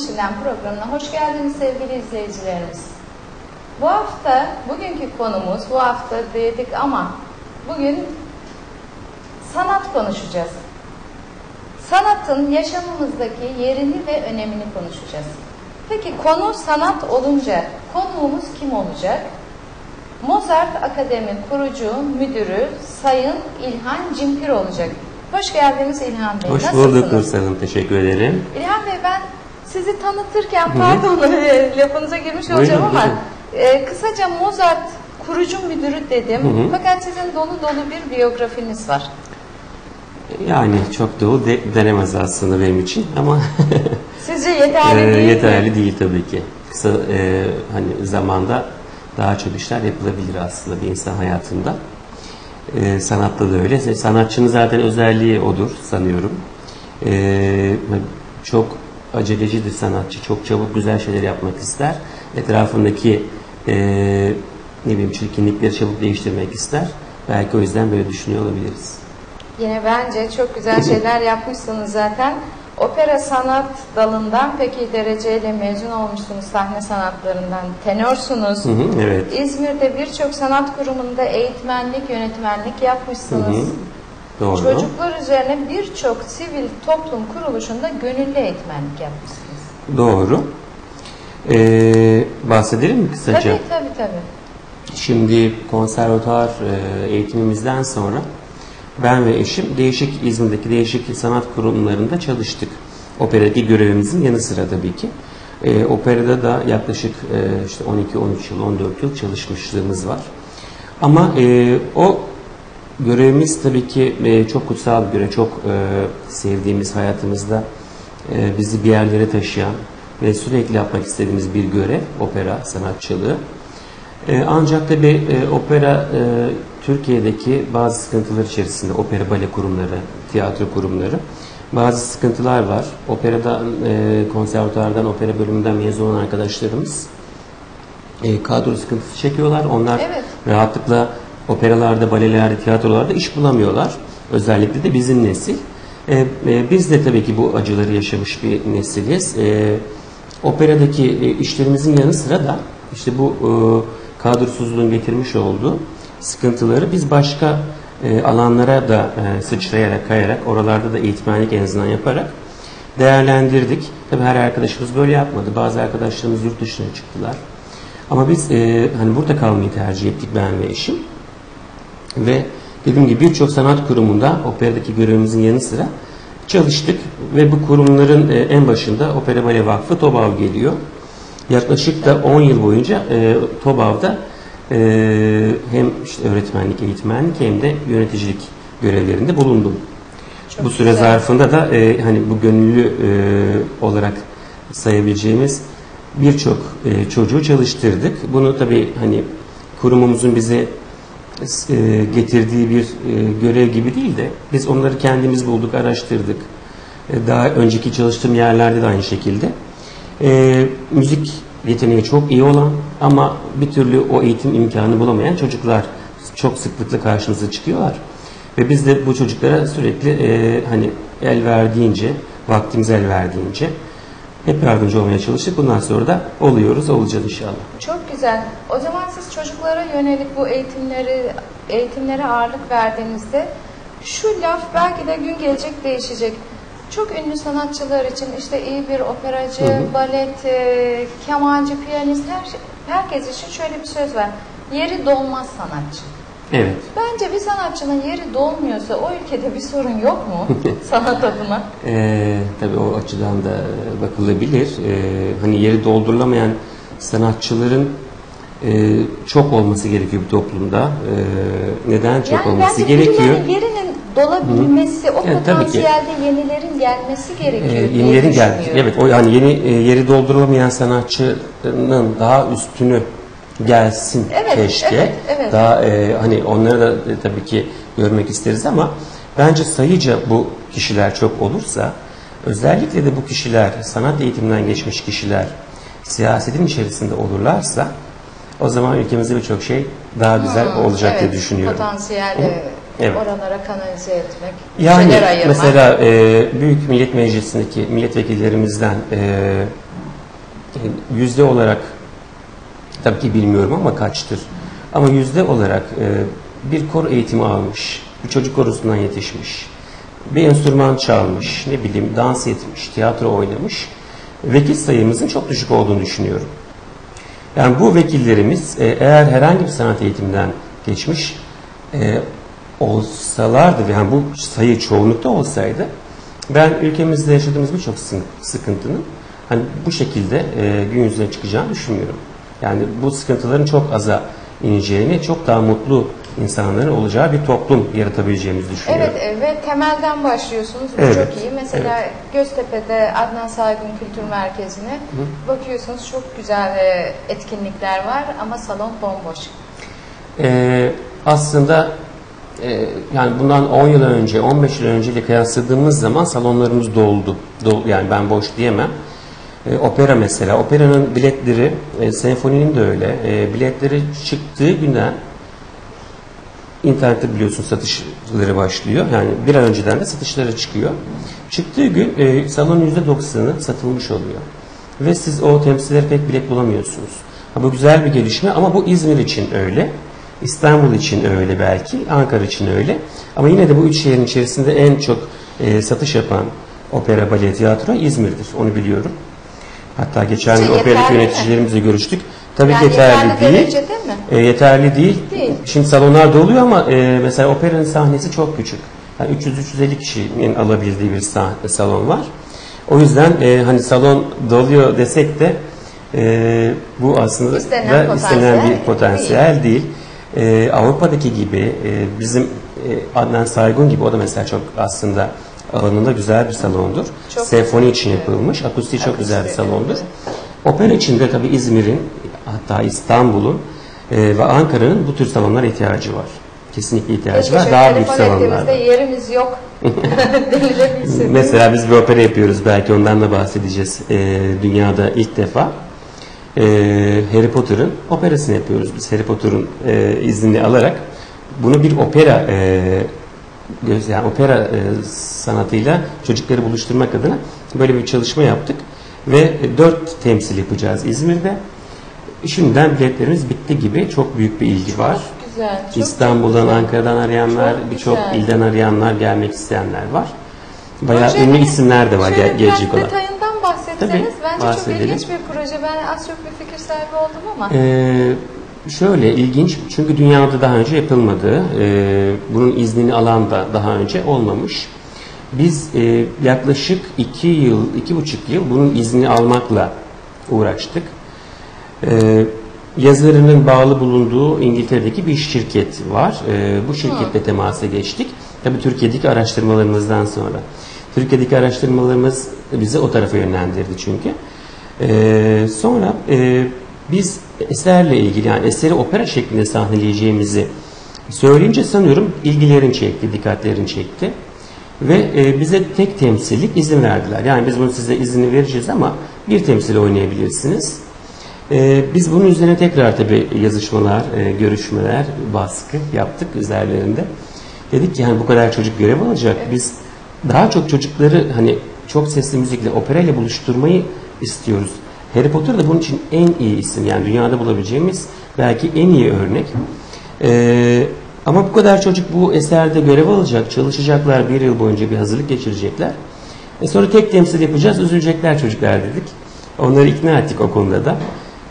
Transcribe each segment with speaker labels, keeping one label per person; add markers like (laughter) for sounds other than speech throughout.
Speaker 1: İçinden programına hoş geldiniz sevgili izleyicilerimiz. Bu hafta, bugünkü konumuz, bu hafta dedik ama bugün sanat konuşacağız. Sanatın yaşamımızdaki yerini ve önemini konuşacağız. Peki konu sanat olunca konuğumuz kim olacak? Mozart Akademi kurucu müdürü Sayın İlhan Cimpir olacak. Hoş geldiniz İlhan Bey.
Speaker 2: Hoş bulduk Nursel Hanım. Teşekkür ederim.
Speaker 1: İlhan Bey ben sizi tanıtırken pardon (laughs) lafınıza girmiş olacağım ama e, kısaca Mozart kurucu müdürü dedim.
Speaker 2: Hı hı.
Speaker 1: Fakat sizin dolu dolu bir biyografiniz var.
Speaker 2: Yani çok dolu de, denemez aslında benim için ama (laughs)
Speaker 1: Sizce yeterli
Speaker 2: e,
Speaker 1: değil mi?
Speaker 2: yeterli değil tabii ki. Kısa e, hani zamanda daha çok işler yapılabilir aslında bir insan hayatında. E, sanatta da öyle. Sanatçının zaten özelliği odur sanıyorum. E, çok acelecidir sanatçı. Çok çabuk güzel şeyler yapmak ister. Etrafındaki e, ne bileyim çirkinlikleri çabuk değiştirmek ister. Belki o yüzden böyle düşünüyor olabiliriz.
Speaker 1: Yine bence çok güzel şeyler yapmışsınız zaten. Opera sanat dalından peki dereceyle mezun olmuşsunuz sahne sanatlarından. Tenorsunuz.
Speaker 2: Hı hı, evet.
Speaker 1: İzmir'de birçok sanat kurumunda eğitmenlik, yönetmenlik yapmışsınız.
Speaker 2: Hı hı. Doğru.
Speaker 1: Çocuklar üzerine birçok sivil toplum kuruluşunda gönüllü eğitmenlik yapmışsınız.
Speaker 2: Doğru. Ee, bahsedelim mi kısaca?
Speaker 1: Tabii tabii tabii.
Speaker 2: Şimdi konservatuar e, eğitimimizden sonra ben ve eşim değişik İzmir'deki değişik sanat kurumlarında çalıştık. Operadaki görevimizin yanı sıra tabii ki. E, operada da yaklaşık e, işte 12-13 yıl, 14 yıl çalışmışlığımız var. Ama e, o görevimiz tabii ki e, çok kutsal bir görev, çok e, sevdiğimiz hayatımızda e, bizi bir yerlere taşıyan ve sürekli yapmak istediğimiz bir görev, opera sanatçılığı. E, ancak tabi e, opera e, Türkiye'deki bazı sıkıntılar içerisinde opera bale kurumları, tiyatro kurumları bazı sıkıntılar var. Operada e, konservatuardan, opera bölümünden mezun olan arkadaşlarımız e, kadro sıkıntısı çekiyorlar. Onlar
Speaker 1: Evet.
Speaker 2: rahatlıkla operalarda, balelerde, tiyatrolarda iş bulamıyorlar. Özellikle de bizim nesil. E, e, biz de tabii ki bu acıları yaşamış bir nesiliz. E, operadaki işlerimizin yanı sıra da işte bu e, kadrosuzluğun getirmiş olduğu sıkıntıları biz başka alanlara da sıçrayarak, kayarak, oralarda da eğitmenlik en azından yaparak değerlendirdik. Tabii her arkadaşımız böyle yapmadı. Bazı arkadaşlarımız yurt dışına çıktılar. Ama biz hani burada kalmayı tercih ettik ben ve eşim. Ve dediğim gibi birçok sanat kurumunda operadaki görevimizin yanı sıra çalıştık ve bu kurumların e, en başında Opera Bale Vakfı TOBAV geliyor. Yaklaşık da 10 yıl boyunca e, TOBAV'da e, hem işte öğretmenlik, eğitmenlik hem de yöneticilik görevlerinde bulundum.
Speaker 1: Çok
Speaker 2: bu süre
Speaker 1: güzel.
Speaker 2: zarfında da e, hani bu gönüllü e, olarak sayabileceğimiz birçok e, çocuğu çalıştırdık. Bunu tabii hani kurumumuzun bize getirdiği bir e, görev gibi değil de biz onları kendimiz bulduk, araştırdık. E, daha önceki çalıştığım yerlerde de aynı şekilde. E, müzik yeteneği çok iyi olan ama bir türlü o eğitim imkanı bulamayan çocuklar çok sıklıkla karşımıza çıkıyorlar. Ve biz de bu çocuklara sürekli e, hani el verdiğince, vaktimiz el verdiğince hep yardımcı olmaya çalıştık. Bundan sonra da oluyoruz, olacağız inşallah.
Speaker 1: Çok güzel. O zaman siz çocuklara yönelik bu eğitimleri eğitimlere ağırlık verdiğinizde şu laf belki de gün gelecek değişecek. Çok ünlü sanatçılar için işte iyi bir operacı,
Speaker 2: Hı hı.
Speaker 1: balet, e, kemancı, piyanist her şey- herkes için şöyle bir söz var. Yeri dolmaz sanatçı.
Speaker 2: Evet.
Speaker 1: Bence bir sanatçının yeri dolmuyorsa o ülkede bir sorun yok mu (laughs) sanat adına?
Speaker 2: Ee, tabii o açıdan da bakılabilir. Ee, hani yeri doldurulamayan sanatçıların e, çok olması gerekiyor bir toplumda. Ee, neden çok
Speaker 1: yani
Speaker 2: olması gerekiyor?
Speaker 1: yerinin dolabilmesi, o
Speaker 2: Evet, tabii ki.
Speaker 1: potansiyelde yenilerin gelmesi gerekiyor. Diye
Speaker 2: yenilerin geldi. Evet, o yani yeni e, yeri doldurulamayan sanatçının daha üstünü gelsin
Speaker 1: Evet,
Speaker 2: keşke.
Speaker 1: evet, evet.
Speaker 2: Daha e, hani onları da e, tabii ki görmek isteriz ama bence sayıca bu kişiler çok olursa özellikle de bu kişiler sanat eğitiminden geçmiş kişiler siyasetin içerisinde olurlarsa o zaman ülkemizde birçok şey daha güzel
Speaker 1: Hmm,
Speaker 2: olacak diye
Speaker 1: evet,
Speaker 2: düşünüyorum.
Speaker 1: Potansiyel e,
Speaker 2: Evet.
Speaker 1: oralara kanalize etmek,
Speaker 2: Yani
Speaker 1: ayırmak.
Speaker 2: mesela e, Büyük Millet Meclisi'ndeki milletvekillerimizden e, yüzde olarak tabii ki bilmiyorum ama kaçtır. Ama yüzde olarak e, bir koro eğitimi almış, bir çocuk korosundan yetişmiş, bir enstrüman çalmış, ne bileyim dans etmiş, tiyatro oynamış. Vekil sayımızın çok düşük olduğunu düşünüyorum. Yani bu vekillerimiz e, eğer herhangi bir sanat eğitiminden geçmiş e, olsalardı yani bu sayı çoğunlukta olsaydı ben ülkemizde yaşadığımız birçok sı- sıkıntının hani bu şekilde e, gün yüzüne çıkacağını düşünmüyorum. Yani bu sıkıntıların çok aza ineceğini, çok daha mutlu insanların olacağı bir toplum yaratabileceğimizi düşünüyorum.
Speaker 1: Evet e, ve temelden başlıyorsunuz. Bu
Speaker 2: Evet,
Speaker 1: çok iyi. Mesela Göztepe'de Adnan Saygın Kültür Merkezi'ne bakıyorsunuz çok güzel e, etkinlikler var ama salon bomboş.
Speaker 2: Ee, aslında e, yani bundan 10 yıl önce, 15 yıl önceyle kıyasladığımız zaman salonlarımız doldu. Dol, yani ben boş diyemem. E, opera mesela, operanın biletleri, e, senfoninin de öyle. E, biletleri çıktığı günden internette biliyorsun satışları başlıyor. Yani bir an önceden de satışları çıkıyor. Çıktığı gün e, salonun %90'ı satılmış oluyor. Ve siz o temsilleri pek bilet bulamıyorsunuz. Ha, bu güzel bir gelişme ama bu İzmir için öyle. İstanbul için öyle belki, Ankara için öyle. Ama yine de bu üç şehrin içerisinde en çok e, satış yapan opera, bale, tiyatro İzmir'dir. Onu biliyorum. Hatta geçen gün
Speaker 1: Şey, yeterli mi?
Speaker 2: yöneticilerimizle görüştük. Tabii
Speaker 1: Yani
Speaker 2: yeterli,
Speaker 1: yeterli
Speaker 2: değil.
Speaker 1: mi?
Speaker 2: E, yeterli değil.
Speaker 1: Değil.
Speaker 2: Şimdi salonlar doluyor ama e, mesela operanın sahnesi çok küçük. Yani 300-350 kişinin alabildiği bir sahne, salon var. O yüzden e, hani salon doluyor desek de e, bu aslında
Speaker 1: İstenen
Speaker 2: da istenen bir potansiyel değil. E, Avrupa'daki gibi e, bizim e, Adnan Saygun gibi o da mesela çok aslında alanında güzel bir salondur.
Speaker 1: Çok
Speaker 2: Senfoni
Speaker 1: güzel.
Speaker 2: için yapılmış. Akustiği çok güzel bir salondur. Opera için de tabii İzmir'in hatta İstanbul'un e, ve Ankara'nın bu tür salonlara ihtiyacı var. Kesinlikle ihtiyacı
Speaker 1: Keşke
Speaker 2: var.
Speaker 1: şöyle
Speaker 2: Daha büyük salonlarda.
Speaker 1: yerimiz yok. (laughs) (laughs)
Speaker 2: Mesela biz bir opera yapıyoruz. Belki ondan da bahsedeceğiz. E, dünyada ilk defa e, Harry Potter'ın operasını yapıyoruz. Biz Harry Potter'ın e, iznini alarak bunu bir opera e, yani opera e, sanatıyla çocukları buluşturmak adına böyle bir çalışma yaptık ve dört temsil yapacağız İzmir'de. Şimdiden biletlerimiz bitti gibi çok büyük bir ilgi var.
Speaker 1: Güzel. Çok
Speaker 2: İstanbul'dan,
Speaker 1: güzel.
Speaker 2: Ankara'dan arayanlar,
Speaker 1: Çok
Speaker 2: birçok ilden arayanlar, gelmek isteyenler var. Bayağı
Speaker 1: Projenin
Speaker 2: ünlü isimler de var gel- gelecek olan.
Speaker 1: detayından bahsetseniz
Speaker 2: Tabii,
Speaker 1: bence çok
Speaker 2: bahsedelim.
Speaker 1: ilginç bir proje. Ben az çok bir fikir sahibi oldum ama.
Speaker 2: Ee, şöyle ilginç çünkü dünyada daha önce yapılmadı. Ee, bunun iznini alan da daha önce olmamış. Biz e, yaklaşık iki yıl, iki buçuk yıl bunun iznini almakla uğraştık. Ee, yazarının bağlı bulunduğu İngiltere'deki bir şirket var. Ee, bu şirketle temasa geçtik. Tabii Türkiye'deki araştırmalarımızdan sonra. Türkiye'deki araştırmalarımız bizi o tarafa yönlendirdi çünkü. Ee, sonra e, biz eserle ilgili yani eseri opera şeklinde sahneleyeceğimizi söyleyince sanıyorum ilgilerini çekti, dikkatlerini çekti. Ve e, bize tek temsillik izin verdiler. Yani biz bunu size izni vereceğiz ama bir temsil oynayabilirsiniz. E, biz bunun üzerine tekrar tabi yazışmalar, e, görüşmeler, baskı yaptık üzerlerinde. Dedik ki hani bu kadar çocuk görev alacak. Biz daha çok çocukları hani çok sesli müzikle, operayla buluşturmayı istiyoruz. Harry Potter da bunun için en iyi isim. Yani dünyada bulabileceğimiz belki en iyi örnek. Ee, ama bu kadar çocuk bu eserde görev alacak, çalışacaklar, bir yıl boyunca bir hazırlık geçirecekler. E sonra tek temsil yapacağız, üzülecekler çocuklar dedik. Onları ikna ettik o konuda da.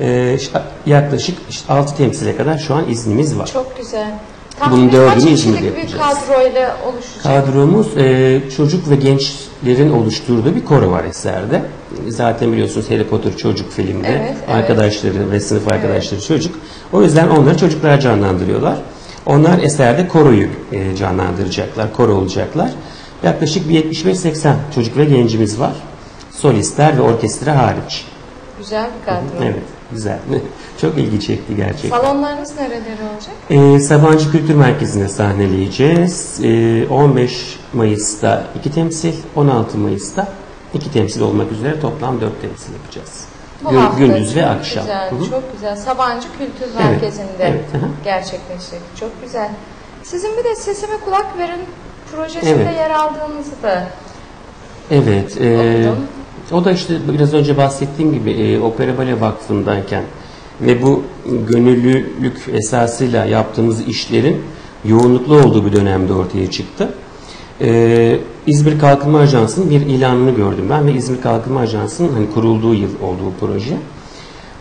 Speaker 2: Ee, yaklaşık işte 6 temsile kadar şu an iznimiz var.
Speaker 1: Çok güzel.
Speaker 2: Bunun dördünü İzmir'de
Speaker 1: kişilik bir
Speaker 2: yapacağız.
Speaker 1: kadroyla oluşacak?
Speaker 2: Kadromuz e, çocuk ve gençlerin oluşturduğu bir koro var eserde. Zaten biliyorsunuz Harry Potter çocuk filmde.
Speaker 1: Evet, evet.
Speaker 2: Arkadaşları ve sınıf arkadaşları çocuk. O yüzden onları çocuklar canlandırıyorlar. Onlar eserde koroyu e, canlandıracaklar, koro olacaklar. Yaklaşık bir 75-80 çocuk ve gencimiz var. Solistler ve orkestra hariç.
Speaker 1: Güzel bir kadro.
Speaker 2: Evet, güzel. (laughs) Çok ilgi çekti gerçekten.
Speaker 1: Salonlarınız nereleri olacak?
Speaker 2: Ee, Sabancı Kültür Merkezi'nde sahneleyeceğiz. Ee, 15 Mayıs'ta iki temsil, 16 Mayıs'ta iki temsil olmak üzere toplam dört temsil yapacağız.
Speaker 1: Bu
Speaker 2: Gün-
Speaker 1: hafta
Speaker 2: gündüz ve akşam.
Speaker 1: Güzel,
Speaker 2: Hı hı.
Speaker 1: çok güzel. Sabancı Kültür
Speaker 2: Evet,
Speaker 1: Merkezi'nde
Speaker 2: evet, hı.
Speaker 1: gerçekleşecek. Çok güzel. Sizin bir de Sesime Kulak Verin projesinde
Speaker 2: Evet.
Speaker 1: yer aldığınızı da
Speaker 2: Evet. e,
Speaker 1: Okudum.
Speaker 2: o da işte biraz önce bahsettiğim gibi e, Opera Bale Vakfı'ndayken ve bu gönüllülük esasıyla yaptığımız işlerin yoğunluklu olduğu bir dönemde ortaya çıktı. E, İzmir Kalkınma Ajansı'nın bir ilanını gördüm ben ve İzmir Kalkınma Ajansı'nın hani kurulduğu yıl olduğu proje.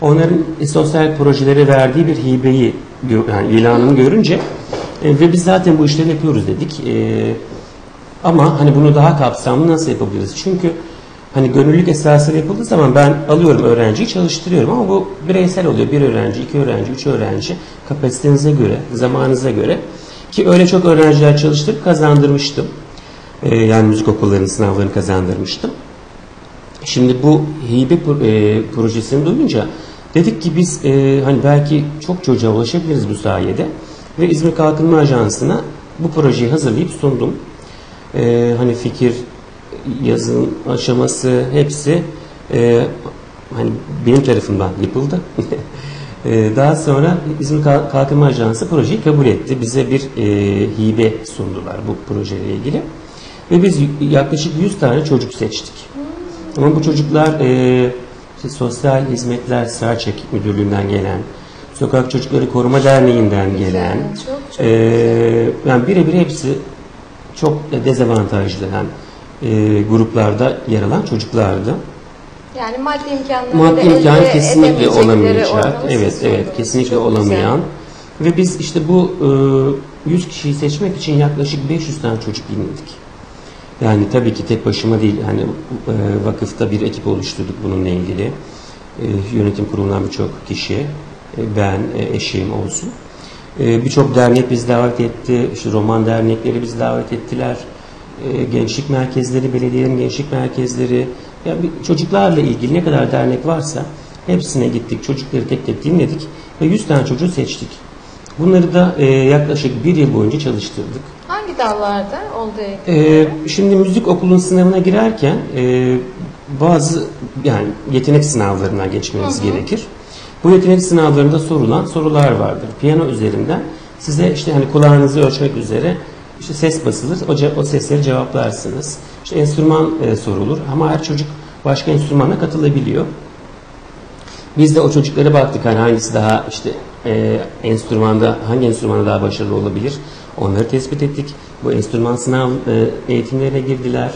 Speaker 2: Onların sosyal projelere verdiği bir hibeyi yani ilanını görünce e, ve biz zaten bu işleri yapıyoruz dedik. E, ama hani bunu daha kapsamlı nasıl yapabiliriz? Çünkü hani gönüllülük esasıyla yapıldığı zaman ben alıyorum öğrenciyi çalıştırıyorum ama bu bireysel oluyor. Bir öğrenci, iki öğrenci, üç öğrenci kapasitenize göre, zamanınıza göre ki öyle çok öğrenciler çalıştırıp kazandırmıştım. Ee, yani müzik okullarının sınavlarını kazandırmıştım. Şimdi bu hibe e, projesini duyunca dedik ki biz e, hani belki çok çocuğa ulaşabiliriz bu sayede ve İzmir Kalkınma Ajansı'na bu projeyi hazırlayıp sundum. E, hani fikir, yazım aşaması hepsi e, hani benim tarafımdan yapıldı. (laughs) E, Daha sonra İzmir Kalk- Kalkınma Ajansı projeyi kabul etti. Bize bir e, hibe sundular bu projeyle ilgili. Ve biz yaklaşık 100 tane çocuk seçtik. Ama bu çocuklar e, işte Sosyal Hizmetler Sağçek Müdürlüğü'nden gelen, Sokak Çocukları Koruma Derneği'nden gelen,
Speaker 1: Çok çok
Speaker 2: e, yani birebir hepsi çok dezavantajlı yani, e, gruplarda yer alan çocuklardı.
Speaker 1: yani maddi imkanları
Speaker 2: Maddi
Speaker 1: elde
Speaker 2: kesinlikle olamayacak. Evet, evet, kesinlikle
Speaker 1: Çok güzel.
Speaker 2: olamayan. Ve biz işte bu e, 100 kişiyi seçmek için yaklaşık 500 tane çocuk dinledik. Yani tabii ki tek başıma değil. Hani e, vakıfta bir ekip oluşturduk bununla ilgili. E, yönetim kurulundan birçok kişi, e, ben, e, eşim olsun. E, birçok dernek bizi davet etti. İşte roman dernekleri bizi davet ettiler. E, gençlik merkezleri, belediyelerin gençlik merkezleri. Ya bir çocuklarla ilgili ne kadar dernek varsa hepsine gittik. Çocukları tek tek dinledik ve 100 tane çocuğu seçtik. Bunları da e, yaklaşık bir yıl boyunca çalıştırdık.
Speaker 1: Hangi dallarda oldu eğitim?
Speaker 2: Ee, şimdi müzik okulunun sınavına girerken e, bazı yani yetenek sınavlarına geçmeniz gerekir. Bu yetenek sınavlarında sorulan sorular vardır. Piyano üzerinden size işte hani kulağınızı ölçmek üzere işte ses basılır. O, o sesleri cevaplarsınız. İşte enstrüman e, sorulur ama her çocuk başka enstrümana katılabiliyor. Biz de o çocuklara baktık hani hangisi daha işte e, enstrümanda hangi enstrümanda daha başarılı olabilir onları tespit ettik. Bu enstrüman sınav e, eğitimlerine girdiler.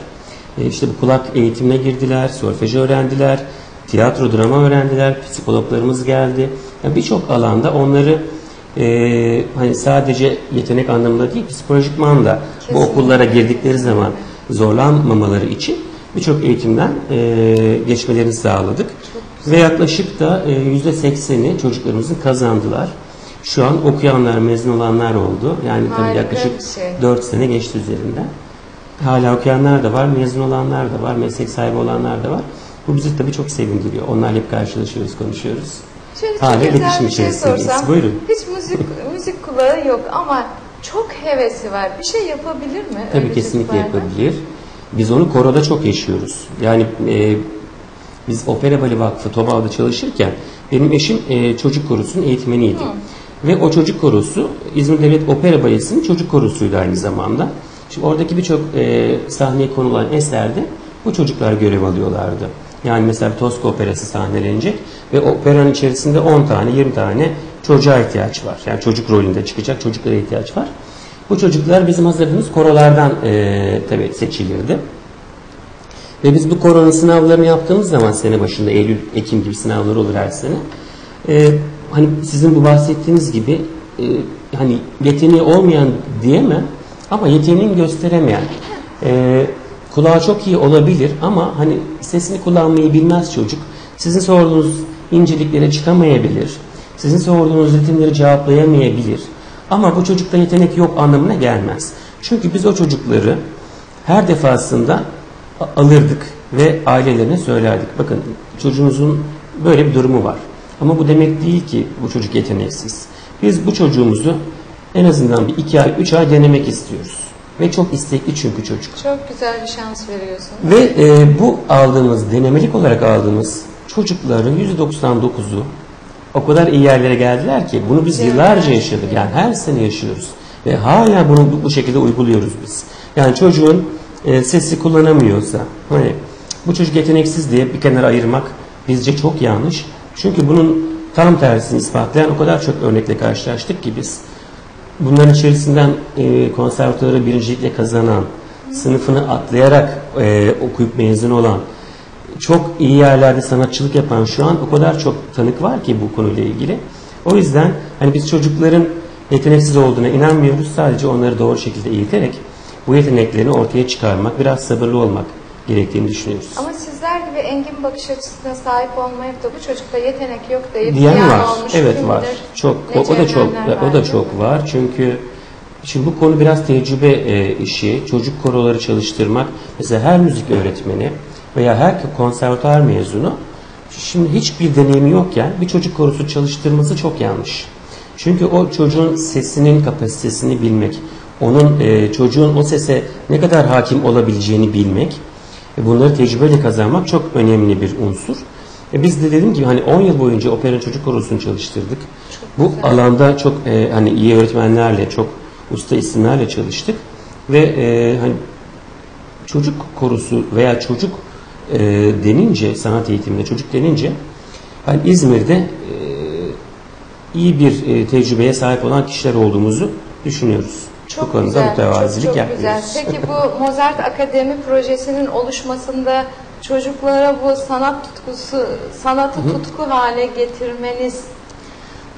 Speaker 2: E, işte bu kulak eğitimine girdiler, solfeji öğrendiler, tiyatro, drama öğrendiler, psikologlarımız geldi. Yani birçok alanda onları e, hani sadece yetenek anlamında değil psikolojikman da bu okullara girdikleri zaman zorlanmamaları için birçok eğitimden e, geçmelerini sağladık. Ve yaklaşık da e, %80'i çocuklarımızın kazandılar. Şu an okuyanlar, mezun olanlar oldu. Yani tabii yaklaşık
Speaker 1: şey.
Speaker 2: 4 sene geçti üzerinden. Hala okuyanlar da var, mezun olanlar da var, meslek sahibi olanlar da var. Bu bizi tabii çok sevindiriyor. Onlarla hep karşılaşıyoruz, konuşuyoruz.
Speaker 1: Şöyle
Speaker 2: Hala
Speaker 1: çok
Speaker 2: iletişim
Speaker 1: bir şey sorsam.
Speaker 2: Buyurun.
Speaker 1: Hiç müzik (laughs) müzik kulağı yok ama çok hevesi var. Bir şey yapabilir mi?
Speaker 2: Tabii kesinlikle yapabilir. Biz onu koroda çok yaşıyoruz. Yani e, biz Opera Bali Vakfı Tobağ'da çalışırken benim eşim e, çocuk korusunun eğitmeniydi. Ve o çocuk korosu İzmir Devlet Opera Balesi'nin çocuk korusuydu aynı zamanda. Şimdi oradaki birçok e, sahneye konulan eserde bu çocuklar görev alıyorlardı. Yani mesela Tosca operası sahnelenecek ve operanın içerisinde 10 tane 20 tane çocuğa ihtiyaç var. Yani çocuk rolünde çıkacak çocuklara ihtiyaç var. Bu çocuklar bizim hazırladığımız korolardan e, tabii seçilirdi. Ve biz bu koronun sınavlarını yaptığımız zaman sene başında Eylül, Ekim gibi sınavlar olur her sene. Ee, hani sizin bu bahsettiğiniz gibi e, hani yeteneği olmayan diyemem ama yeteneğini gösteremeyen e, kulağı çok iyi olabilir ama hani sesini kullanmayı bilmez çocuk. Sizin sorduğunuz inceliklere çıkamayabilir. Sizin sorduğunuz ritimleri cevaplayamayabilir. Ama bu çocukta yetenek yok anlamına gelmez. Çünkü biz o çocukları her defasında alırdık ve ailelerine söylerdik. Bakın çocuğunuzun böyle bir durumu var. Ama bu demek değil ki bu çocuk yeteneksiz. Biz bu çocuğumuzu en azından bir iki ay, üç ay denemek istiyoruz. Ve çok istekli çünkü çocuk.
Speaker 1: Çok güzel bir şans veriyorsun.
Speaker 2: Ve e, bu aldığımız, denemelik olarak aldığımız çocukların %99'u o kadar iyi yerlere geldiler ki bunu biz yıllarca yaşadık. Yani her sene yaşıyoruz. Ve hala bunu bu, bu şekilde uyguluyoruz biz. Yani çocuğun e, sesi kullanamıyorsa, hani bu çocuk yeteneksiz diye bir kenara ayırmak bizce çok yanlış. Çünkü bunun tam tersini ispatlayan o kadar çok örnekle karşılaştık ki biz. Bunların içerisinden e, konservatuarı birincilikle kazanan, sınıfını atlayarak e, okuyup mezun olan, çok iyi yerlerde sanatçılık yapan şu an o kadar çok tanık var ki bu konuyla ilgili. O yüzden hani biz çocukların yeteneksiz olduğuna inanmıyoruz. Sadece onları doğru şekilde eğiterek bu yeteneklerini ortaya çıkarmak, biraz sabırlı olmak gerektiğini düşünüyoruz.
Speaker 1: Ama sizler gibi engin bakış açısına sahip olmayıp da bu çocukta yetenek yok deyip
Speaker 2: Diyen var.
Speaker 1: olmuş
Speaker 2: Evet var. Çok
Speaker 1: ne
Speaker 2: o, o da çok
Speaker 1: çevremler
Speaker 2: o
Speaker 1: var,
Speaker 2: da çok var. Çünkü şimdi bu konu biraz tecrübe e, işi. Çocuk koroları çalıştırmak mesela her müzik öğretmeni veya her konservatuar mezunu şimdi hiçbir deneyimi yokken bir çocuk korosu çalıştırması çok yanlış. Çünkü o çocuğun sesinin kapasitesini bilmek, onun e, çocuğun o sese ne kadar hakim olabileceğini bilmek ve bunları tecrübeyle kazanmak çok önemli bir unsur. E biz de dedim ki hani 10 yıl boyunca opera çocuk korosunu çalıştırdık. Bu alanda çok e, hani iyi öğretmenlerle, çok usta isimlerle çalıştık ve e, hani çocuk korosu veya çocuk e, denince sanat eğitiminde çocuk denince hani İzmir'de e, iyi bir e, tecrübeye sahip olan kişiler olduğumuzu düşünüyoruz.
Speaker 1: Çok
Speaker 2: bu konuda
Speaker 1: güzel,
Speaker 2: mütevazilik
Speaker 1: çok, çok güzel.
Speaker 2: yapmıyoruz.
Speaker 1: Peki bu Mozart Akademi projesinin oluşmasında çocuklara bu sanat tutkusu, sanatı tutku hale getirmeniz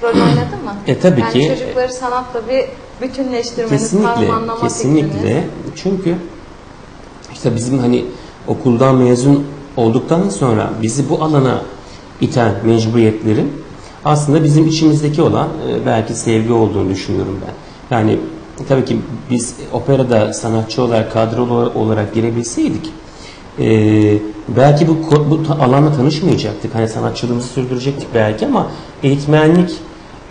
Speaker 1: rol oynadı mı?
Speaker 2: E, tabii
Speaker 1: yani
Speaker 2: ki.
Speaker 1: çocukları sanatla bir bütünleştirmeniz,
Speaker 2: Kesinlikle, kesinlikle.
Speaker 1: fikriniz.
Speaker 2: Çünkü işte bizim hani okuldan mezun olduktan sonra bizi bu alana iten mecburiyetlerin aslında bizim içimizdeki olan e, belki sevgi olduğunu düşünüyorum ben. Yani tabii ki biz operada sanatçı olarak kadrolu olarak girebilseydik e, belki bu, bu alanla tanışmayacaktık. Hani sanatçılığımızı sürdürecektik belki ama eğitmenlik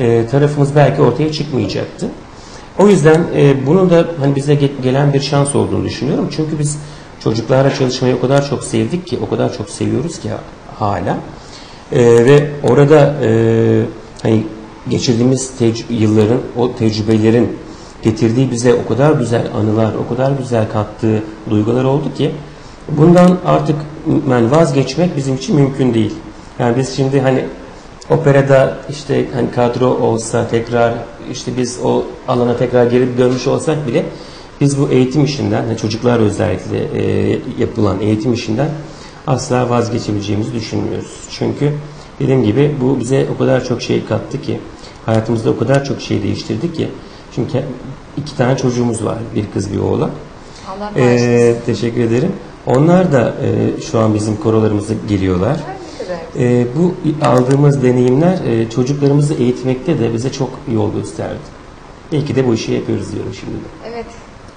Speaker 2: e, tarafımız belki ortaya çıkmayacaktı. O yüzden e, bunun da hani bize ge- gelen bir şans olduğunu düşünüyorum. Çünkü biz çocuklarla çalışmayı o kadar çok sevdik ki, o kadar çok seviyoruz ki hala. E, ve orada e, hani geçirdiğimiz yılların, o tecrübelerin getirdiği bize o kadar güzel anılar, o kadar güzel kattığı duygular oldu ki bundan artık yani vazgeçmek bizim için mümkün değil. Yani biz şimdi hani operada işte hani kadro olsa tekrar işte biz o alana tekrar geri dönmüş olsak bile biz bu eğitim işinden yani çocuklar özellikle e, yapılan eğitim işinden asla vazgeçebileceğimizi düşünmüyoruz. Çünkü dediğim gibi bu bize o kadar çok şey kattı ki hayatımızda o kadar çok şey değiştirdi ki çünkü iki tane çocuğumuz var. Bir kız bir oğlan.
Speaker 1: Allah
Speaker 2: Ee, teşekkür ederim. Onlar da e, şu an bizim korolarımıza geliyorlar. E, bu aldığımız deneyimler e, çocuklarımızı eğitmekte de bize çok yol gösterdi. Belki de bu işi yapıyoruz diyorum şimdi de.
Speaker 1: Evet.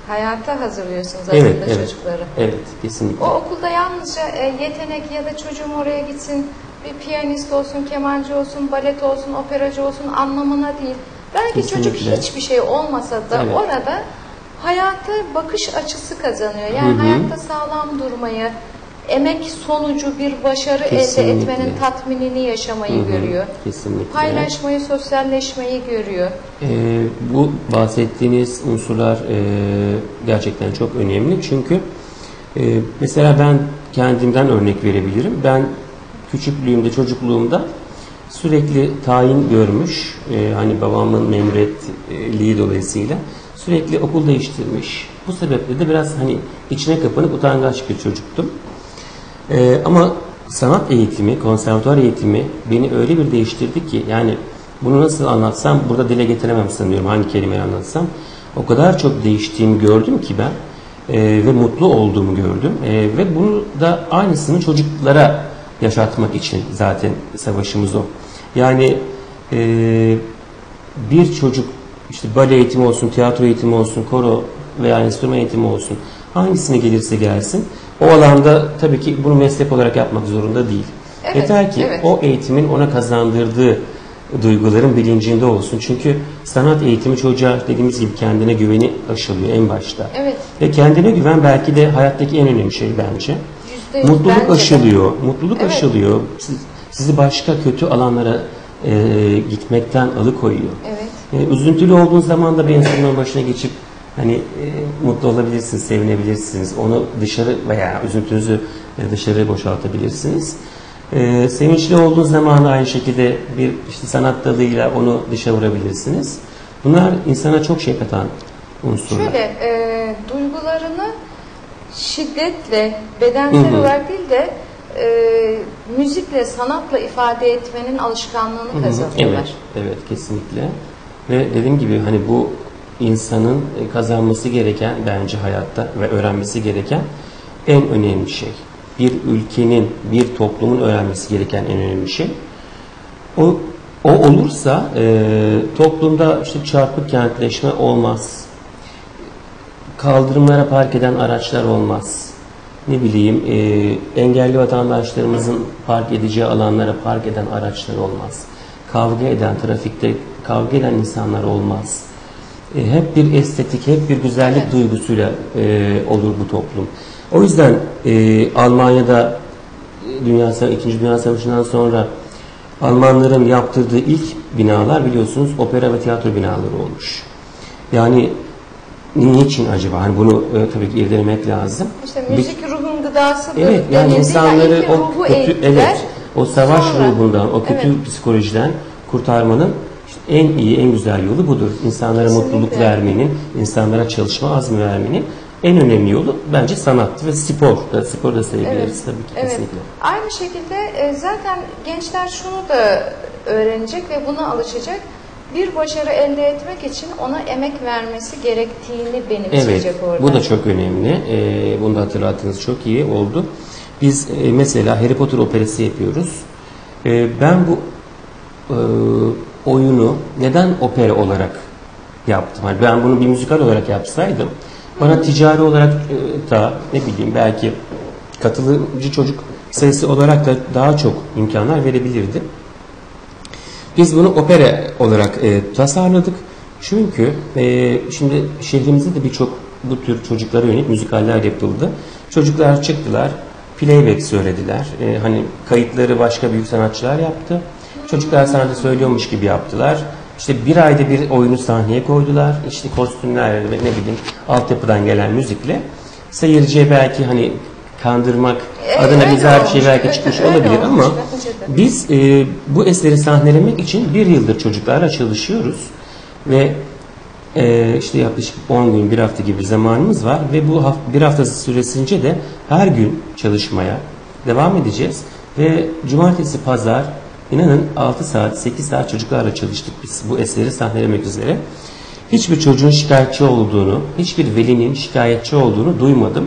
Speaker 1: Hayata hazırlıyorsunuz aslında
Speaker 2: Evet, evet.
Speaker 1: çocukları.
Speaker 2: Evet, kesinlikle.
Speaker 1: O okulda yalnızca e, yetenek ya da çocuğum oraya gitsin, bir piyanist olsun, kemancı olsun, balet olsun, operacı olsun anlamına değil. Belki çocuk
Speaker 2: Kesinlikle.
Speaker 1: hiçbir şey olmasa da
Speaker 2: Evet.
Speaker 1: orada hayata bakış açısı kazanıyor. Yani
Speaker 2: Hı hı.
Speaker 1: hayatta sağlam durmayı, emek sonucu bir başarı elde
Speaker 2: Kesinlikle.
Speaker 1: etmenin tatminini yaşamayı
Speaker 2: Hı hı,
Speaker 1: görüyor.
Speaker 2: Kesinlikle.
Speaker 1: Paylaşmayı, sosyalleşmeyi görüyor.
Speaker 2: Ee, bu bahsettiğiniz unsurlar e, gerçekten çok önemli çünkü e, mesela ben kendimden örnek verebilirim. Ben küçüklüğümde, çocukluğumda sürekli tayin görmüş, e, hani babamın memuriyetliği dolayısıyla sürekli okul değiştirmiş. Bu sebeple de biraz hani içine kapanıp utangaç bir çocuktum. Ee, ama sanat eğitimi, konservatuvar eğitimi beni öyle bir değiştirdi ki yani bunu nasıl anlatsam burada dile getiremem sanıyorum hangi kelimeyi anlatsam. O kadar çok değiştiğimi gördüm ki ben e, ve mutlu olduğumu gördüm E, ve bunu da aynısını çocuklara yaşatmak için zaten savaşımız o. Yani e, bir çocuk işte bale eğitimi olsun, tiyatro eğitimi olsun, koro veya enstrüman eğitimi olsun hangisine gelirse gelsin o alanda tabii ki bunu meslek olarak yapmak zorunda değil.
Speaker 1: Evet,
Speaker 2: Yeter ki
Speaker 1: evet.
Speaker 2: o eğitimin ona kazandırdığı duyguların bilincinde olsun. Çünkü sanat eğitimi çocuğa dediğimiz gibi kendine güveni aşılıyor en başta.
Speaker 1: Evet.
Speaker 2: Ve kendine güven belki de hayattaki en önemli şey bence.
Speaker 1: Yüzde yüz
Speaker 2: Mutluluk
Speaker 1: bence de.
Speaker 2: aşılıyor. Mutluluk
Speaker 1: Evet.
Speaker 2: aşılıyor. Siz- sizi başka kötü alanlara e, gitmekten alıkoyuyor.
Speaker 1: Evet.
Speaker 2: E, üzüntülü olduğun zaman da bir enstrüman başına geçip hani e, mutlu olabilirsiniz, sevinebilirsiniz. Onu dışarı veya üzüntünüzü e, dışarı boşaltabilirsiniz. E, sevinçli olduğunuz zaman da aynı şekilde bir işte sanat dalıyla onu dışa vurabilirsiniz. Bunlar insana çok şey katan unsurlar.
Speaker 1: Şöyle e, duygularını şiddetle bedensel
Speaker 2: Hı hı.
Speaker 1: olarak değil de e, müzikle, sanatla ifade etmenin alışkanlığını
Speaker 2: Hı hı,
Speaker 1: kazanıyorlar.
Speaker 2: Evet, evet kesinlikle. Ve dediğim gibi hani bu insanın e, kazanması gereken bence hayatta ve öğrenmesi gereken en önemli şey. Bir ülkenin, bir toplumun öğrenmesi gereken en önemli şey. O, o olursa e, toplumda işte çarpık kentleşme olmaz. Kaldırımlara park eden araçlar olmaz. Ne bileyim e, engelli vatandaşlarımızın park edeceği alanlara park eden araçlar olmaz. Kavga eden, trafikte kavga eden insanlar olmaz. E, hep bir estetik, hep bir güzellik
Speaker 1: Evet.
Speaker 2: duygusuyla e, olur bu toplum. O yüzden e, Almanya'da Dünya İkinci Dünya Savaşı'ndan sonra Almanların yaptırdığı ilk binalar biliyorsunuz opera ve tiyatro binaları olmuş. Yani niçin acaba? Hani bunu e, tabii ki irdelemek lazım.
Speaker 1: İşte
Speaker 2: Bir-
Speaker 1: müzik ruhun gıdasıdır.
Speaker 2: Evet yani insanları
Speaker 1: ilk
Speaker 2: o kötü
Speaker 1: eğittiler.
Speaker 2: evet o savaş
Speaker 1: Sonra-
Speaker 2: ruhundan, o kötü
Speaker 1: Evet.
Speaker 2: psikolojiden kurtarmanın en iyi, en güzel yolu budur. İnsanlara
Speaker 1: Kesinlikle.
Speaker 2: mutluluk vermenin, insanlara çalışma azmi vermenin en önemli yolu bence sanattı ve spor. Da, spor da sayabiliriz tabii ki
Speaker 1: evet.
Speaker 2: kesinlikle.
Speaker 1: Aynı şekilde e, zaten gençler şunu da öğrenecek ve buna alışacak. Bir başarı elde etmek için ona emek vermesi gerektiğini benimseyecek
Speaker 2: Evet,
Speaker 1: orada.
Speaker 2: bu da çok önemli. Ee, bunu da hatırlattığınız çok iyi oldu. Biz e, mesela Harry Potter operası yapıyoruz. Ee, ben bu e, oyunu neden opera olarak yaptım? Hani ben bunu bir müzikal olarak yapsaydım, bana ticari olarak e, da ne bileyim belki katılımcı çocuk sayısı olarak da daha çok imkanlar verebilirdi. Biz bunu opera olarak e, tasarladık. Çünkü e, şimdi şehrimizde de birçok bu tür çocuklara yönelik müzikaller yapıldı. Çocuklar çıktılar, playback söylediler. E, hani kayıtları başka büyük sanatçılar yaptı. Çocuklar sanatı söylüyormuş gibi yaptılar. İşte bir ayda bir oyunu sahneye koydular. İşte kostümler ve ne bileyim altyapıdan gelen müzikle. Seyirciye belki hani kandırmak
Speaker 1: E,
Speaker 2: adına güzel bir şey belki çıkmış
Speaker 1: öyle
Speaker 2: olabilir
Speaker 1: olmuş
Speaker 2: ama biz e, bu eseri sahnelemek için bir yıldır çocuklarla çalışıyoruz ve e, işte yaklaşık 10 gün, bir hafta gibi bir zamanımız var ve bu haf- bir hafta süresince de her gün çalışmaya devam edeceğiz ve cumartesi, pazar inanın 6 saat, 8 saat çocuklarla çalıştık biz bu eseri sahnelemek üzere. Hiçbir çocuğun şikayetçi olduğunu, hiçbir velinin şikayetçi olduğunu duymadım.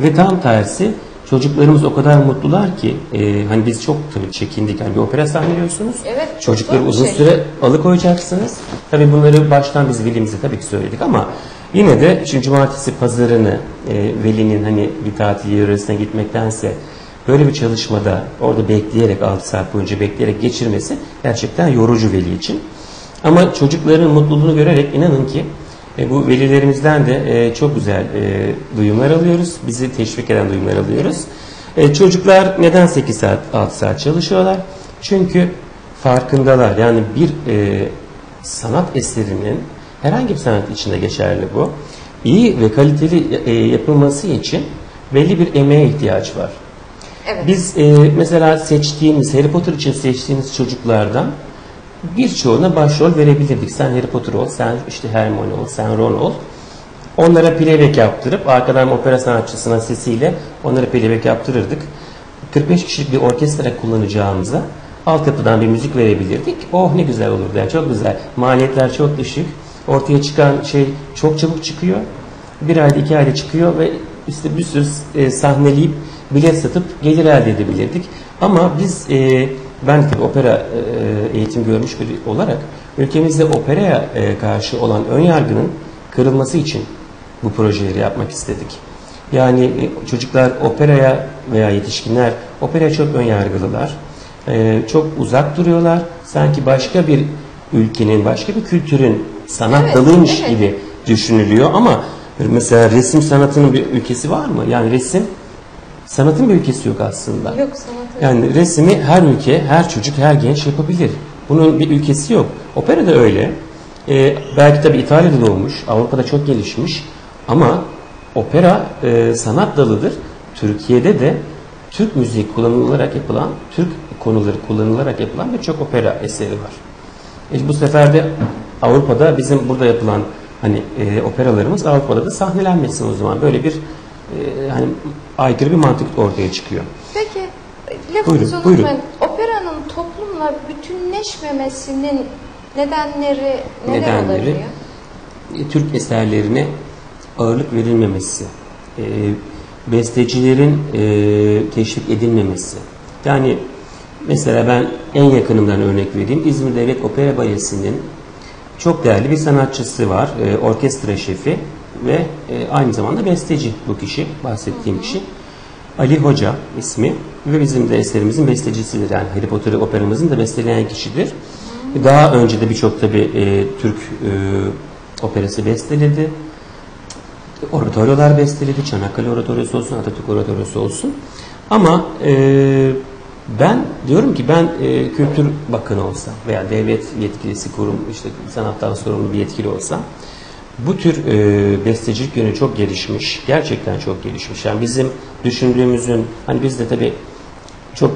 Speaker 2: Ve tam tersi çocuklarımız o kadar mutlular ki e, hani biz çok tabii çekindik. Yani bir opera sahneliyorsunuz.
Speaker 1: Evet,
Speaker 2: Çocukları uzun
Speaker 1: şey.
Speaker 2: süre alıkoyacaksınız. Tabii bunları baştan biz velimize tabii ki söyledik ama yine de şimdi cumartesi pazarını e, velinin hani bir tatil yöresine gitmektense böyle bir çalışmada orada bekleyerek 6 saat boyunca bekleyerek geçirmesi gerçekten yorucu veli için. Ama çocukların mutluluğunu görerek inanın ki e, bu velilerimizden de e, çok güzel e, duyumlar alıyoruz. Bizi teşvik eden duyumlar alıyoruz. E, çocuklar neden 8 saat 6 saat çalışıyorlar? Çünkü farkındalar. Yani bir e, sanat eserinin herhangi bir sanat içinde geçerli bu. İyi ve kaliteli e, yapılması için belli bir emeğe ihtiyaç var.
Speaker 1: Evet.
Speaker 2: Biz e, mesela seçtiğimiz Harry Potter için seçtiğimiz çocuklardan birçoğuna başrol verebilirdik. Sen Harry Potter ol, sen işte Hermione ol, sen Ron ol. Onlara playback yaptırıp arkadan opera sanatçısına sesiyle onlara playback yaptırırdık. 45 kişilik bir orkestra kullanacağımıza altyapıdan bir müzik verebilirdik. Oh ne güzel olurdu yani çok güzel. Maliyetler çok düşük. Ortaya çıkan şey çok çabuk çıkıyor. Bir ayda iki ayda çıkıyor ve işte bir sürü e, sahneleyip bilet satıp gelir elde edebilirdik. Ama biz e, ben tabii opera e, eğitim görmüş biri olarak ülkemizde operaya e, karşı olan ön yargının kırılması için bu projeleri yapmak istedik. Yani e, çocuklar operaya veya yetişkinler operaya çok ön yargılılar. E, çok uzak duruyorlar. Sanki başka bir ülkenin, başka bir kültürün sanat
Speaker 1: Evet,
Speaker 2: dalıymış
Speaker 1: evet.
Speaker 2: gibi düşünülüyor ama mesela resim sanatının bir ülkesi var mı? Yani resim sanatın bir ülkesi yok aslında.
Speaker 1: Yok sanatı.
Speaker 2: Yani resmi her ülke, her çocuk, her genç yapabilir. Bunun bir ülkesi yok. Opera da öyle. e, belki tabii İtalya'da doğmuş, Avrupa'da çok gelişmiş ama opera e, sanat dalıdır. Türkiye'de de Türk müziği kullanılarak yapılan, Türk konuları kullanılarak yapılan birçok opera eseri var. E, bu sefer de Avrupa'da bizim burada yapılan hani e, operalarımız Avrupa'da da sahnelenmesin o zaman. Böyle bir e, hani aykırı bir mantık ortaya çıkıyor.
Speaker 1: Lafınızı
Speaker 2: Buyurun, buyurun.
Speaker 1: unutmayın. Operanın toplumla bütünleşmemesinin nedenleri neler
Speaker 2: Nedenleri?
Speaker 1: olabiliyor?
Speaker 2: E, Türk eserlerine ağırlık verilmemesi, e, bestecilerin e, teşvik edilmemesi. Yani mesela ben en yakınımdan örnek vereyim. İzmir Devlet Opera Balesi'nin çok değerli bir sanatçısı var, e, orkestra şefi ve e, aynı zamanda besteci bu kişi, bahsettiğim kişi. Ali Hoca ismi ve bizim de eserimizin bestecisidir. Yani Harry Potter operamızın da besteleyen kişidir. Daha önce de birçok tabi e, Türk e, operası besteledi. Oratoryolar besteledi. Çanakkale Oratoryosu olsun, Atatürk Oratoryosu olsun. Ama e, ben diyorum ki ben e, Kültür Bakanı olsam veya devlet yetkilisi kurum işte sanattan sorumlu bir yetkili olsam bu tür e, bestecilik yönü çok gelişmiş. Gerçekten çok gelişmiş. Yani bizim düşündüğümüzün hani biz de tabii çok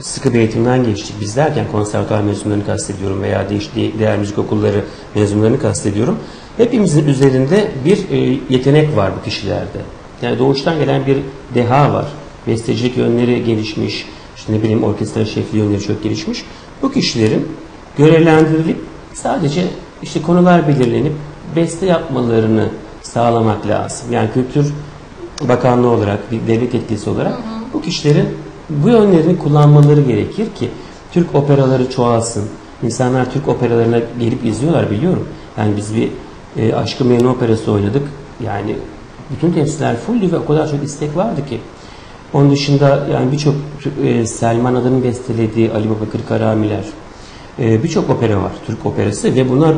Speaker 2: sıkı bir eğitimden geçtik. Biz derken konservatuar mezunlarını kastediyorum veya değişik değer müzik okulları mezunlarını kastediyorum. Hepimizin üzerinde bir e, yetenek var bu kişilerde. Yani doğuştan gelen bir deha var. Bestecilik yönleri gelişmiş. İşte ne bileyim orkestra şefliği yönleri çok gelişmiş. Bu kişilerin görevlendirilip sadece işte konular belirlenip beste yapmalarını sağlamak lazım. Yani Kültür Bakanlığı olarak, bir devlet yetkilisi olarak bu kişilerin bu yönlerini kullanmaları gerekir ki Türk operaları çoğalsın. İnsanlar Türk operalarına gelip izliyorlar biliyorum. Yani biz bir e, Aşkı Memnu operası oynadık. Yani bütün temsiller fulldü ve o kadar çok istek vardı ki. Onun dışında yani birçok e, Selman Adan'ın bestelediği Ali Baba Kırkaramiler, e, birçok opera var, Türk operası ve bunlar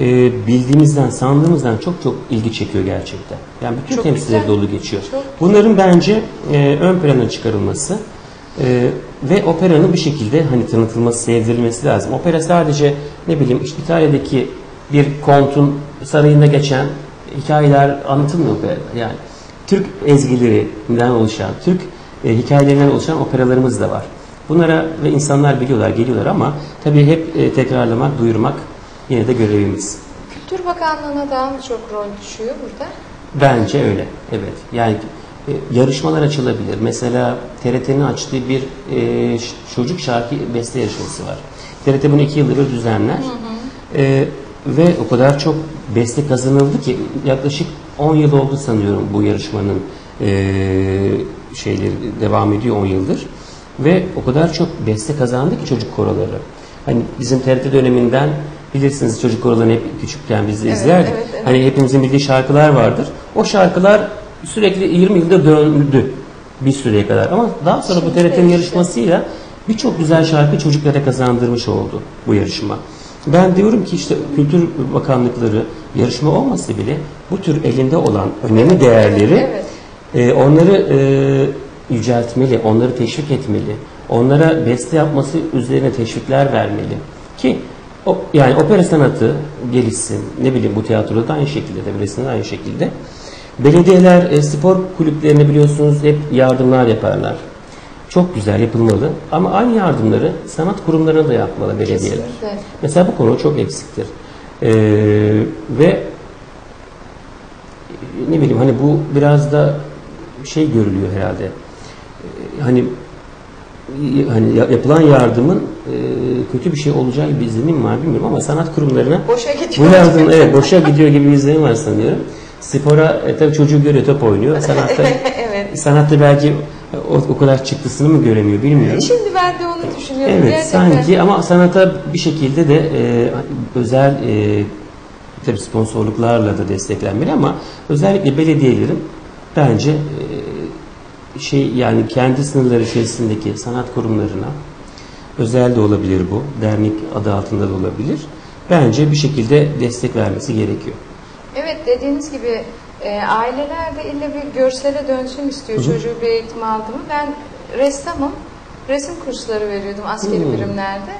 Speaker 2: e, bildiğimizden, sandığımızdan çok çok ilgi çekiyor gerçekten. Yani bütün
Speaker 1: Çok
Speaker 2: temsilleri
Speaker 1: güzel.
Speaker 2: dolu geçiyor.
Speaker 1: Çok
Speaker 2: Bunların bence e, ön plana çıkarılması e, ve operanın bir şekilde hani tanıtılması, sevdirilmesi lazım. Opera sadece ne bileyim işte İtalya'daki bir kontun sarayında geçen hikayeler anlatılmıyor operada. Yani Türk ezgilerinden oluşan, Türk e, hikayelerinden oluşan operalarımız da var. Bunlara ve insanlar biliyorlar, geliyorlar ama tabii hep e, tekrarlamak, duyurmak yine de görevimiz.
Speaker 1: Kültür Bakanlığı'na daha mı çok rol düşüyor burada?
Speaker 2: Bence öyle. Evet. Yani e, yarışmalar açılabilir. Mesela TRT'nin açtığı bir e, çocuk şarkı beste yarışması var. TRT bunu iki yıldır düzenler. E, ve o kadar çok beste kazanıldı ki yaklaşık 10 yıl oldu sanıyorum bu yarışmanın e, şeyleri devam ediyor 10 yıldır. Ve o kadar çok beste kazandı ki çocuk koroları. Hani bizim TRT döneminden bilirsiniz çocuk korolarını hep küçükken biz de
Speaker 1: Evet,
Speaker 2: izlerdik.
Speaker 1: evet, evet.
Speaker 2: Hani hepimizin bildiği şarkılar vardır. O şarkılar sürekli 20 yılda döndü bir süreye kadar. Ama daha sonra bu
Speaker 1: Şimdi
Speaker 2: TRT'nin
Speaker 1: değişti.
Speaker 2: yarışmasıyla birçok güzel şarkı çocuklara kazandırmış oldu bu yarışma. Ben diyorum ki işte Kültür Bakanlıkları yarışma olmasa bile bu tür elinde olan önemli değerleri
Speaker 1: Evet.
Speaker 2: e, onları e, yüceltmeli, onları teşvik etmeli. Onlara beste yapması üzerine teşvikler vermeli. Ki yani opera sanatı gelişsin. Ne bileyim bu tiyatroda da aynı şekilde, de resimde aynı şekilde. Belediyeler e, spor kulüplerine biliyorsunuz hep yardımlar yaparlar. Çok güzel yapılmalı ama aynı yardımları sanat kurumlarına da yapmalı belediyeler.
Speaker 1: Kesinlikle.
Speaker 2: Mesela bu konu çok eksiktir. Ee, ve ne bileyim hani bu biraz da şey görülüyor herhalde. Ee, hani hani ya- yapılan yardımın e, kötü bir şey olacağı gibi izlenim var bilmiyorum ama sanat kurumlarına
Speaker 1: Boşa gidiyor.
Speaker 2: bu yardım evet boşa gidiyor gibi bir izlenim var sanıyorum. Spora e, tabii çocuğu görüyor top oynuyor. Sanatta (laughs)
Speaker 1: evet.
Speaker 2: sanatta belki o, o kadar çıktısını mı göremiyor bilmiyorum.
Speaker 1: Şimdi ben de onu düşünüyorum.
Speaker 2: Evet
Speaker 1: Gerçekten.
Speaker 2: sanki ama sanata bir şekilde de e, özel e, tabii sponsorluklarla da desteklenmeli ama özellikle belediyelerin bence e, şey yani kendi sınırları içerisindeki sanat kurumlarına özel de olabilir bu. Dernek adı altında da olabilir. Bence bir şekilde destek vermesi gerekiyor.
Speaker 1: Evet dediğiniz gibi e, aileler de illa bir görsele dönsün istiyor çocuğu bir eğitim aldı mı. Ben ressamım. Resim kursları veriyordum askeri
Speaker 2: Hmm.
Speaker 1: birimlerde.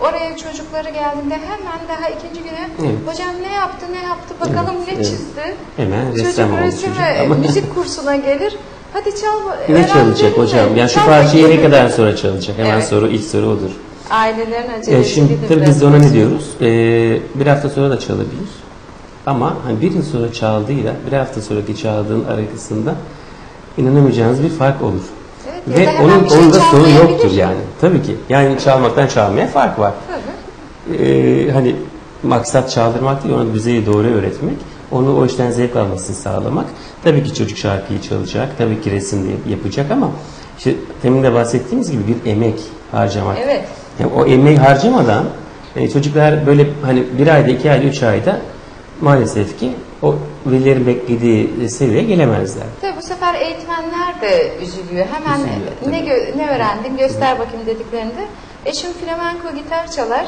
Speaker 1: Oraya çocukları geldiğinde hemen daha ikinci güne
Speaker 2: Evet.
Speaker 1: hocam ne yaptı ne yaptı bakalım
Speaker 2: Evet,
Speaker 1: ne çizdi.
Speaker 2: Hemen
Speaker 1: Çocuk resim
Speaker 2: çocuk.
Speaker 1: ve müzik kursuna gelir. Hadi çal.
Speaker 2: ne çalacak hocam? Ya şu
Speaker 1: Çal
Speaker 2: parçayı ne kadar sonra çalacak? Hemen
Speaker 1: Evet.
Speaker 2: soru ilk soru odur.
Speaker 1: Ailelerin
Speaker 2: Ya
Speaker 1: acelesi.
Speaker 2: şimdi tabii biz de ona ne diyoruz? Ee, bir hafta sonra da çalabilir. Ama hani bir yıl sonra çaldığıyla bir hafta sonraki çaldığın arasında inanamayacağınız bir fark olur.
Speaker 1: Evet,
Speaker 2: Ve onun,
Speaker 1: şey
Speaker 2: onun da sonu
Speaker 1: çalmayabilir.
Speaker 2: yoktur yani. Tabii ki. Yani çalmaktan çalmaya fark var.
Speaker 1: Tabii.
Speaker 2: Ee, hani maksat çaldırmak değil, ona düzeyi doğru öğretmek. Onu o işten zevk almasını sağlamak. Tabii ki çocuk şarkıyı çalacak, tabii ki resim de yapacak ama işte demin de bahsettiğimiz gibi bir emek harcamak.
Speaker 1: Evet.
Speaker 2: Yani o emeği harcamadan e, çocuklar böyle hani bir ayda, iki ayda, üç ayda maalesef ki o velilerin beklediği seviyeye gelemezler.
Speaker 1: Tabii bu sefer eğitmenler de üzülüyor. Hemen
Speaker 2: Üzülüyor, tabii.
Speaker 1: ne gö- ne öğrendin göster bakayım dediklerinde. Eşim flamenko gitar çalar.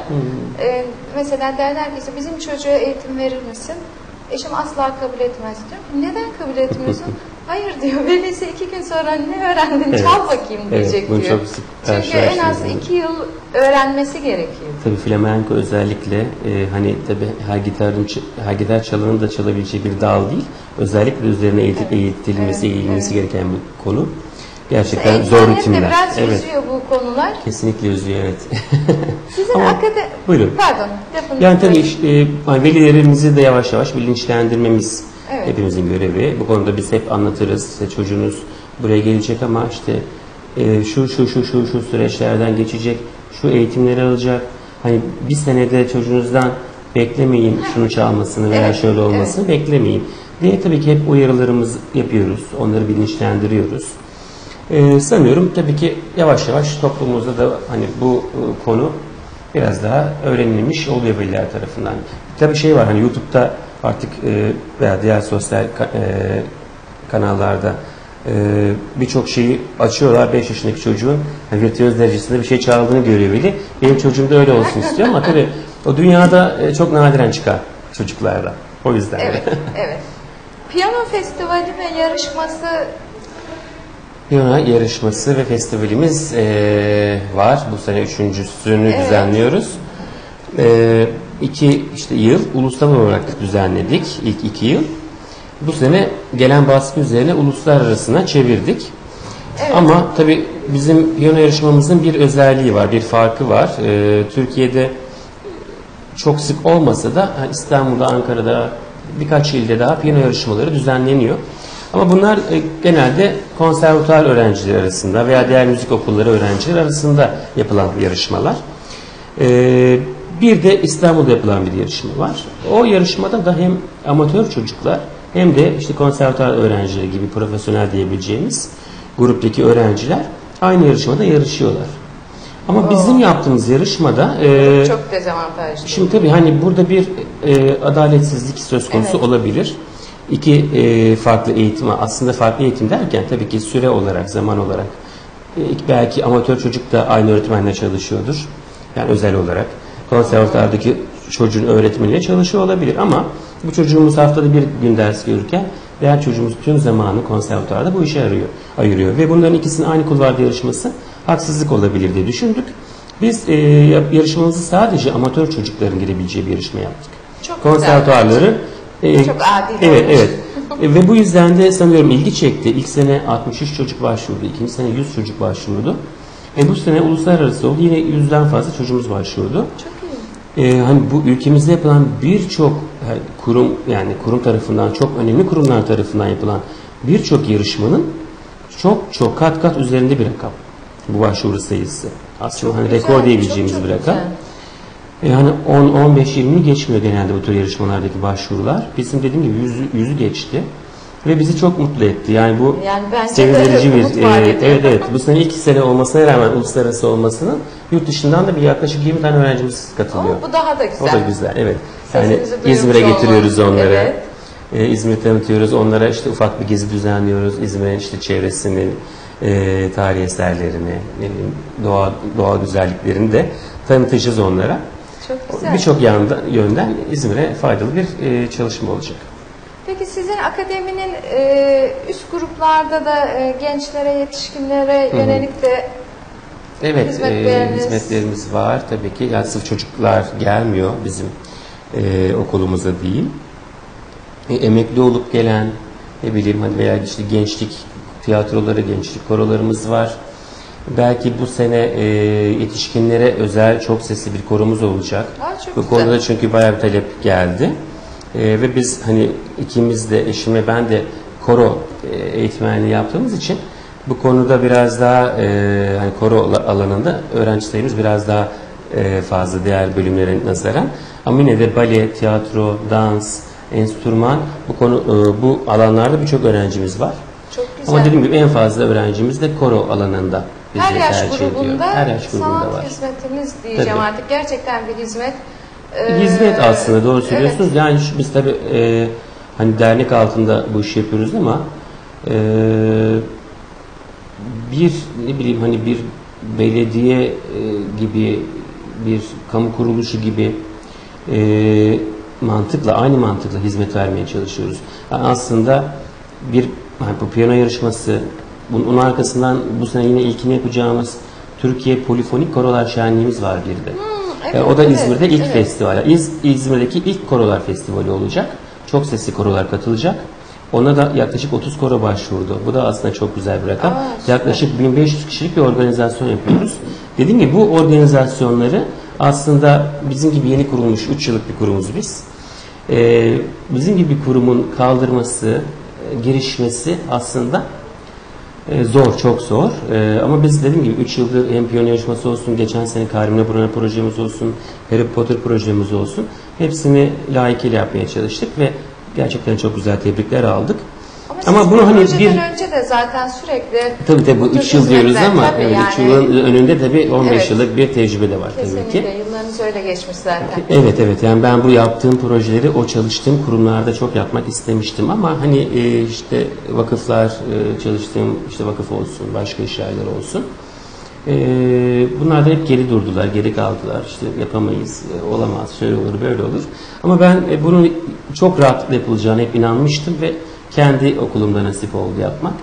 Speaker 1: Ee, mesela derler ki bizim çocuğa eğitim verir misin? Eşim asla kabul etmez diyor. Neden kabul etmiyorsun? Hayır diyor. (laughs) Velisi iki gün sonra ne öğrendin
Speaker 2: Evet.
Speaker 1: çal bakayım
Speaker 2: Evet,
Speaker 1: diyecek
Speaker 2: bunu
Speaker 1: diyor.
Speaker 2: çok sık
Speaker 1: Çünkü en az
Speaker 2: karşılaşıyoruz.
Speaker 1: iki yıl öğrenmesi gerekiyor.
Speaker 2: Tabii flamenko özellikle e, hani tabii her gitarın her gitar çalanın da çalabileceği bir dal değil. Özellikle üzerine eğitilmesi,
Speaker 1: Evet,
Speaker 2: eğilmesi
Speaker 1: evet.
Speaker 2: gereken bir konu. Gerçekten zor
Speaker 1: Eğitmenleri de
Speaker 2: ritimler.
Speaker 1: biraz
Speaker 2: Evet.
Speaker 1: üzüyor bu konular.
Speaker 2: Kesinlikle üzüyor evet. (laughs)
Speaker 1: Sizin
Speaker 2: Ama-
Speaker 1: akade...
Speaker 2: Buyurun.
Speaker 1: Pardon.
Speaker 2: Yani tabii işte, hani velilerimizi de yavaş yavaş bilinçlendirmemiz
Speaker 1: Evet.
Speaker 2: hepimizin görevi. Bu konuda biz hep anlatırız. İşte çocuğunuz buraya gelecek ama işte e, şu şu şu şu şu süreçlerden geçecek, şu eğitimleri alacak. Hani bir senede çocuğunuzdan beklemeyin şunu çalmasını veya
Speaker 1: Evet,
Speaker 2: şöyle olmasını beklemeyin diye tabii ki hep uyarılarımız yapıyoruz. Onları bilinçlendiriyoruz. Ee, sanıyorum tabii ki yavaş yavaş toplumumuzda da hani bu e, konu biraz daha öğrenilmiş oluyor veliler tarafından. Tabii şey var hani YouTube'da artık e, veya diğer sosyal ka- e, kanallarda e, birçok şeyi açıyorlar. 5 yaşındaki çocuğun hani virtüöz derecesinde bir şey çaldığını görüyor veli. Benim çocuğum da öyle olsun istiyor ama tabii o dünyada e, çok nadiren çıkar çocuklarda. O yüzden.
Speaker 1: Evet, evet. (laughs) Piyano festivali ve yarışması
Speaker 2: Piyano yarışması ve festivalimiz eee, var. Bu sene üçüncüsünü
Speaker 1: Evet.
Speaker 2: düzenliyoruz. Eee iki işte yıl ulusal olarak düzenledik. ilk iki yıl. Bu sene gelen baskı üzerine uluslararasına çevirdik.
Speaker 1: Evet.
Speaker 2: Ama tabii bizim piyano yarışmamızın bir özelliği var, bir farkı var. Eee, Türkiye'de çok sık olmasa da İstanbul'da, Ankara'da birkaç ilde daha piyano yarışmaları düzenleniyor. Ama bunlar e, genelde konservatuar öğrencileri arasında veya diğer müzik okulları öğrencileri arasında yapılan yarışmalar. E, bir de İstanbul'da yapılan bir yarışma var. O yarışmada da hem amatör çocuklar hem de işte konservatuar öğrencileri gibi profesyonel diyebileceğimiz gruptaki öğrenciler aynı yarışmada yarışıyorlar. Ama bizim yaptığımız yarışmada e,
Speaker 1: çok dezavantajlı.
Speaker 2: Şimdi tabii hani burada bir e, adaletsizlik söz konusu
Speaker 1: Evet.
Speaker 2: olabilir. İki e, farklı eğitim aslında farklı eğitim derken tabii ki süre olarak zaman olarak e, belki amatör çocuk da aynı öğretmenle çalışıyordur. Yani özel olarak konservatuvardaki çocuğun öğretmeniyle çalışıyor olabilir ama bu çocuğumuz haftada bir gün ders görürken diğer çocuğumuz tüm zamanı konservatuvarda bu işe arıyor, ayırıyor ve bunların ikisinin aynı kulvarda yarışması haksızlık olabilir diye düşündük. Biz e, yarışmamızı sadece amatör çocukların girebileceği bir yarışma yaptık.
Speaker 1: Çok
Speaker 2: Konservatuarları e,
Speaker 1: Çok adil
Speaker 2: Evet,
Speaker 1: olmuş.
Speaker 2: evet. E, Ve bu yüzden de sanıyorum ilgi çekti. İlk sene 63 çocuk başvurdu, ikinci sene 100 çocuk başvurdu. E bu sene uluslararası oldu. Yine yüzden fazla çocuğumuz başvurdu.
Speaker 1: Çok iyi.
Speaker 2: E, hani bu ülkemizde yapılan birçok yani kurum yani kurum tarafından çok önemli kurumlar tarafından yapılan birçok yarışmanın çok çok kat kat üzerinde bir rakam. Bu başvuru sayısı. Aslında hani
Speaker 1: Güzel,
Speaker 2: rekor diyebileceğimiz
Speaker 1: çok, çok
Speaker 2: bir rakam.
Speaker 1: güzel.
Speaker 2: Yani 10-15-20 geçmiyor genelde bu tür yarışmalardaki başvurular. Bizim dediğim gibi yüzü, yüzü geçti. Ve bizi çok mutlu etti. Yani bu
Speaker 1: Yani
Speaker 2: sevindirici (laughs) bir... e, evet evet. (laughs) Bu sene ilk sene olmasına rağmen uluslararası olmasının yurt dışından da bir yaklaşık 20 tane öğrencimiz katılıyor.
Speaker 1: Ama bu daha da güzel.
Speaker 2: O da güzel. Evet. Yani İzmir'e
Speaker 1: olmak.
Speaker 2: getiriyoruz onları.
Speaker 1: Evet.
Speaker 2: Ee, İzmir'i tanıtıyoruz. Onlara işte ufak bir gezi düzenliyoruz. İzmir'in işte çevresini, e, tarihi eserlerini, doğa, doğa güzelliklerini de tanıtacağız onlara.
Speaker 1: Çok güzel.
Speaker 2: Birçok yönden İzmir'e faydalı bir e, çalışma olacak.
Speaker 1: Peki sizin akademinin e, üst gruplarda da e, gençlere, yetişkinlere yönelik de
Speaker 2: Evet, e,
Speaker 1: Hizmetleriniz-
Speaker 2: hizmetlerimiz var tabii ki. Yani sırf çocuklar gelmiyor bizim e, okulumuza değil. E, emekli olup gelen, ne bileyim hani veya işte gençlik tiyatroları, gençlik korolarımız var. Belki bu sene e, yetişkinlere özel çok sesli bir koromuz olacak.
Speaker 1: Aa, çok
Speaker 2: bu
Speaker 1: güzel.
Speaker 2: konuda çünkü bayağı bir talep geldi. E, ve biz hani ikimiz de eşim ve ben de koro e, eğitmenliği yaptığımız için bu konuda biraz daha e, hani koro alanında öğrenci sayımız biraz daha e, fazla diğer bölümlere nazaran. Ama yine de bale, tiyatro, dans, enstrüman bu konu e, bu alanlarda birçok öğrencimiz var.
Speaker 1: Çok güzel.
Speaker 2: Ama dediğim gibi en fazla öğrencimiz de koro alanında bizi
Speaker 1: her yaş
Speaker 2: tercih ediyor.
Speaker 1: grubunda
Speaker 2: Her yaş grubunda
Speaker 1: sanat
Speaker 2: var.
Speaker 1: hizmetimiz diyeceğim
Speaker 2: Tabii.
Speaker 1: artık. Gerçekten bir hizmet. Ee,
Speaker 2: Hizmet aslında doğru
Speaker 1: evet.
Speaker 2: söylüyorsunuz. Yani şu- biz tabii e, hani dernek altında bu işi yapıyoruz ama e, bir ne bileyim hani bir belediye e, gibi bir kamu kuruluşu gibi e, mantıkla aynı mantıkla hizmet vermeye çalışıyoruz. Yani aslında bir hani bu piyano yarışması bunun arkasından bu sene yine ilkini yapacağımız Türkiye Polifonik Korolar Şenliğimiz var bir de.
Speaker 1: evet,
Speaker 2: E, o da
Speaker 1: evet,
Speaker 2: İzmir'de ilk
Speaker 1: evet.
Speaker 2: festival. İz, İzmir'deki ilk korolar festivali olacak. Çok sesli korolar katılacak. Ona da yaklaşık 30 koro başvurdu. Bu da aslında çok güzel bir rakam.
Speaker 1: Aa, süper.
Speaker 2: yaklaşık 1500 kişilik bir organizasyon yapıyoruz. Dediğim gibi bu organizasyonları aslında bizim gibi yeni kurulmuş 3 yıllık bir kurumuz biz. E, bizim gibi bir kurumun kaldırması, e, girişmesi aslında e, Zor, çok zor. E, ama biz dediğim gibi 3 yıldır hem piyano yarışması olsun, geçen sene Karimle Burana projemiz olsun, Harry Potter projemiz olsun. Hepsini layıkıyla yapmaya çalıştık ve gerçekten çok güzel tebrikler aldık.
Speaker 1: Ama,
Speaker 2: Ama bunu
Speaker 1: bu
Speaker 2: hani bir-
Speaker 1: önce de zaten sürekli
Speaker 2: Tabii tabii bu
Speaker 1: tür
Speaker 2: 3 yıl diyoruz ama
Speaker 1: tabii
Speaker 2: evet, 3
Speaker 1: yani.
Speaker 2: yılın önünde tabii 15
Speaker 1: Evet.
Speaker 2: yıllık bir tecrübe de var tabii
Speaker 1: kesinlikle
Speaker 2: ki.
Speaker 1: yıllarınız öyle geçmiş zaten.
Speaker 2: Evet evet yani ben bu yaptığım projeleri o çalıştığım kurumlarda çok yapmak istemiştim ama hani e, işte vakıflar e, çalıştığım işte vakıf olsun başka iş yerleri olsun e, bunlardan hep geri durdular geri kaldılar işte yapamayız olamaz şöyle olur böyle olur ama ben bunun çok rahat yapılacağına hep inanmıştım ve kendi okulumda nasip oldu yapmak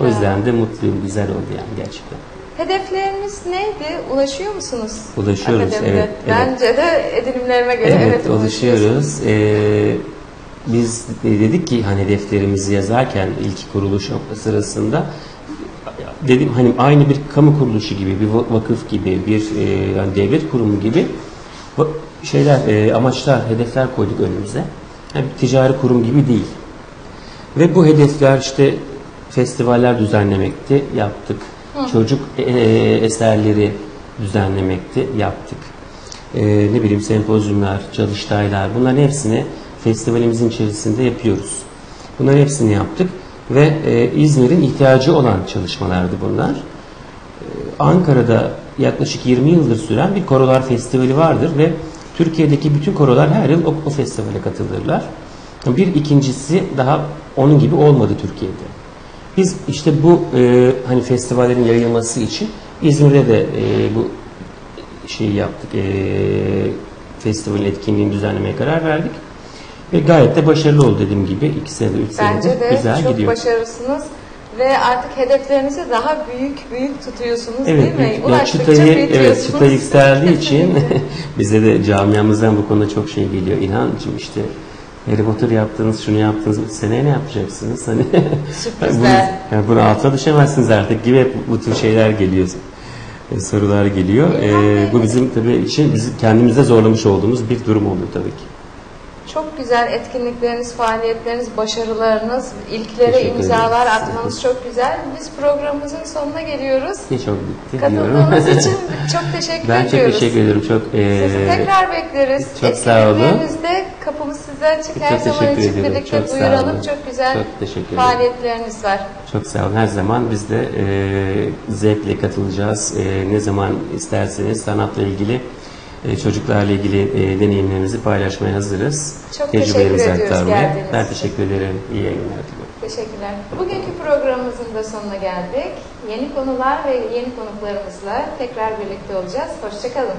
Speaker 2: o yüzden de mutluyum güzel oldu yani gerçekten.
Speaker 1: Hedefleriniz neydi? Ulaşıyor musunuz?
Speaker 2: Ulaşıyoruz,
Speaker 1: akademide?
Speaker 2: evet, evet.
Speaker 1: Bence de edinimlerime göre
Speaker 2: Evet,
Speaker 1: evet,
Speaker 2: ulaşıyoruz. Ee, biz dedik ki hani defterimizi yazarken ilk kuruluş sırasında dedim hani aynı bir kamu kuruluşu gibi, bir va- vakıf gibi, bir e, yani devlet kurumu gibi şeyler, e, amaçlar, hedefler koyduk önümüze. Yani bir ticari kurum gibi değil. Ve bu hedefler işte festivaller düzenlemekti, yaptık. Çocuk e, e, eserleri düzenlemekti, yaptık. E, ne bileyim sempozyumlar, çalıştaylar bunların hepsini festivalimizin içerisinde yapıyoruz. Bunların hepsini yaptık ve e, İzmir'in ihtiyacı olan çalışmalardı bunlar. E, Ankara'da yaklaşık 20 yıldır süren bir korolar festivali vardır ve Türkiye'deki bütün korolar her yıl o, o festivale katılırlar. Bir ikincisi daha onun gibi olmadı Türkiye'de. Biz işte bu e, hani festivallerin yayılması için İzmir'de de e, bu şeyi yaptık. E, festivalin etkinliğini düzenlemeye karar verdik. Ve gayet de başarılı oldu dediğim gibi. iki senedir, üç
Speaker 1: Bence
Speaker 2: senedir
Speaker 1: de
Speaker 2: güzel
Speaker 1: çok
Speaker 2: gidiyor.
Speaker 1: başarılısınız ve artık hedeflerinizi daha büyük büyük tutuyorsunuz
Speaker 2: Evet,
Speaker 1: değil mi?
Speaker 2: büyük- ya
Speaker 1: Ulaştıkça
Speaker 2: çıtayı, evet, çıta yükseldiği için (laughs) bize de camiamızdan bu konuda çok şey geliyor. İlhancığım işte Harry Potter yaptınız, şunu yaptınız, seneye ne yapacaksınız? Hani (laughs)
Speaker 1: Sürprizler.
Speaker 2: bunu, yani altına düşemezsiniz artık gibi hep bu tür şeyler geliyor. e, Sorular geliyor. E, bu bizim tabii için bizim kendimizde zorlamış olduğumuz bir durum oluyor tabii ki.
Speaker 1: Çok güzel etkinlikleriniz, faaliyetleriniz, başarılarınız, ilklere
Speaker 2: Teşekkür
Speaker 1: imzalar atmanız çok güzel. Biz programımızın sonuna geliyoruz.
Speaker 2: Ne çok bitti diyorum.
Speaker 1: Katıldığınız için (laughs) çok teşekkür
Speaker 2: ben çok
Speaker 1: ediyoruz.
Speaker 2: teşekkür ederim. Çok e,
Speaker 1: Sizi tekrar bekleriz.
Speaker 2: çok sağ olun.
Speaker 1: Kapımız size açık. Her
Speaker 2: Çok
Speaker 1: zaman için
Speaker 2: ediyorum.
Speaker 1: birlikte
Speaker 2: Çok
Speaker 1: duyuralım. Çok güzel
Speaker 2: Çok teşekkür ederim.
Speaker 1: faaliyetleriniz var.
Speaker 2: Çok sağ olun. Her zaman biz de e, zevkle katılacağız. E, ne zaman isterseniz sanatla ilgili, çocuklarla ilgili e, deneyimlerimizi paylaşmaya hazırız.
Speaker 1: Çok
Speaker 2: Tecrübelerimizi
Speaker 1: teşekkür ediyoruz geldiğiniz
Speaker 2: Ben teşekkür ederim. İyi yayınlar diliyorum.
Speaker 1: Teşekkürler. Bugünkü programımızın da sonuna geldik. Yeni konular ve yeni konuklarımızla tekrar birlikte olacağız. Hoşçakalın.